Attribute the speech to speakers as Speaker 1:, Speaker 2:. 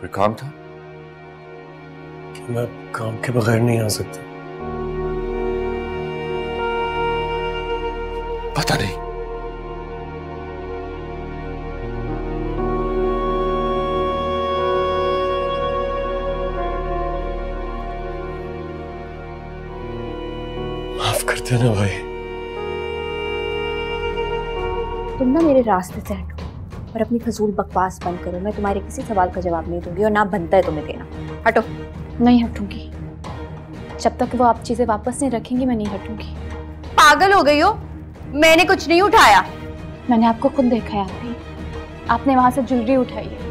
Speaker 1: कोई काम था?
Speaker 2: कि मैं काम के बगैर नहीं आ सकता।
Speaker 1: पता नहीं।
Speaker 2: माफ़ कर देना भाई।
Speaker 3: तुम ना मेरे रास्ते से हटो। और अपनी फजूल बकवास बंद करो। मैं तुम्हारे किसी सवाल का जवाब नहीं दूँगी और ना बनता है तुम्हें देना। हटो।
Speaker 4: नहीं हटूँगी। जब तक वो आप चीज़ें वापस नहीं रखेंगी मैं नहीं हटूँगी।
Speaker 3: पागल हो गई हो? मैंने कुछ नहीं उठाया।
Speaker 4: मैंने आपको खुद देखा है आपने वहाँ से ज्वेलरी उठाई है।